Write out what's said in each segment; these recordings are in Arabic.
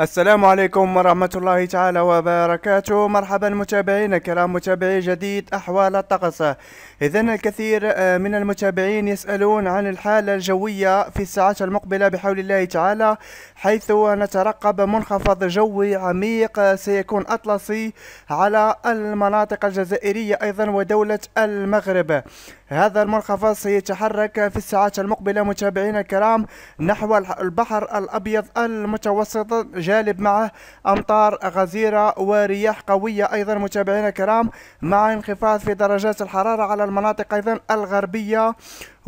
السلام عليكم ورحمة الله تعالى وبركاته. مرحبا متابعينا الكرام متابعي جديد أحوال الطقس. إذا الكثير آه، من المتابعين يسألون عن الحالة الجوية في الساعات المقبلة بحول الله تعالى حيث نترقب منخفض جوي عميق آه، سيكون أطلسي على المناطق الجزائرية أيضا ودولة المغرب. هذا المنخفض سيتحرك في الساعات المقبلة متابعينا الكرام نحو البحر الأبيض المتوسط جالب معه أمطار غزيرة ورياح قوية. أيضا متابعينا الكرام مع انخفاض في درجات الحرارة على المناطق أيضا الغربية.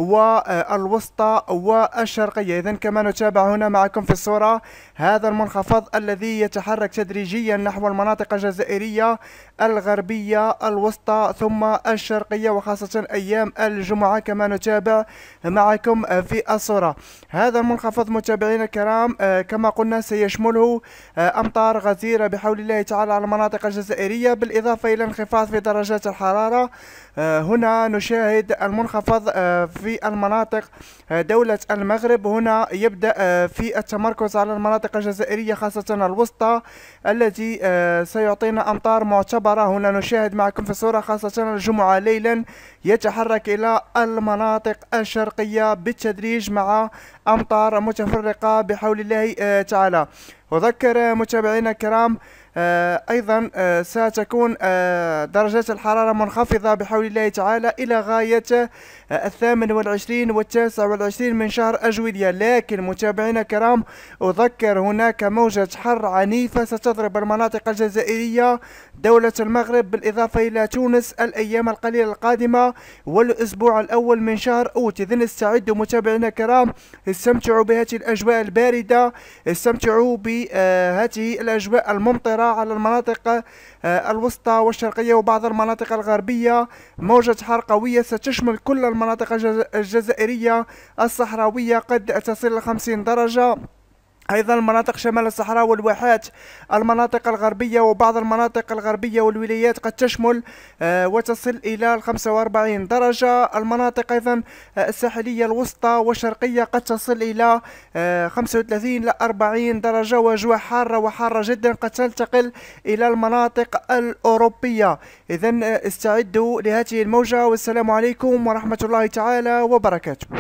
والوسطى والشرقية. إذا كما نتابع هنا معكم في الصورة هذا المنخفض الذي يتحرك تدريجيا نحو المناطق الجزائرية الغربية الوسطى ثم الشرقية وخاصة أيام الجمعة كما نتابع معكم في الصورة. هذا المنخفض متابعينا الكرام آه، كما قلنا سيشمله آه، أمطار غزيرة بحول الله تعالى على المناطق الجزائرية بالإضافة إلى انخفاض في درجات الحرارة. آه، هنا نشاهد المنخفض في في المناطق آه، دولة المغرب. هنا يبدأ آه، في التمركز على المناطق الجزائرية خاصة الوسطى التي آه، سيعطينا أمطار معتبرة. هنا نشاهد معكم في الصورة خاصة الجمعة ليلا يتحرك إلى المناطق الشرقية بالتدريج مع أمطار متفرقة بحول الله تعالى. أذكر متابعينا الكرام أيضا آه، ستكون آه، درجات الحرارة منخفضة بحول الله تعالى إلى غاية الثامن والعشرين والتاسع والعشرين من شهر أجويلية لكن متابعينا الكرام أذكر هناك موجة حر عنيفة ستضرب المناطق الجزائرية دولة المغرب بالإضافة إلى تونس الأيام القليلة القادمة والأسبوع الأول من أوت. إذن استعدوا متابعينا الكرام استمتعوا بهذه الأجواء الباردة استمتعوا بهذه الأجواء الممطرة. على المناطق آه، الوسطى والشرقية وبعض المناطق الغربية. موجة حر قوية ستشمل كل المناطق الجزائرية الصحراوية قد تصل ل 50 درجة. أيضا مناطق شمال الصحراء والواحات المناطق الغربية وبعض المناطق الغربية والولايات قد تشمل آه وتصل إلى 45 درجة. المناطق أيضا آه الساحلية الوسطى والشرقية قد تصل إلى آه 35 إلى 40 درجة وأجواء حارة وحارة جدا قد تنتقل إلى المناطق الأوروبية. إذا آه، استعدوا لهذه الموجة والسلام عليكم ورحمة الله تعالى وبركاته.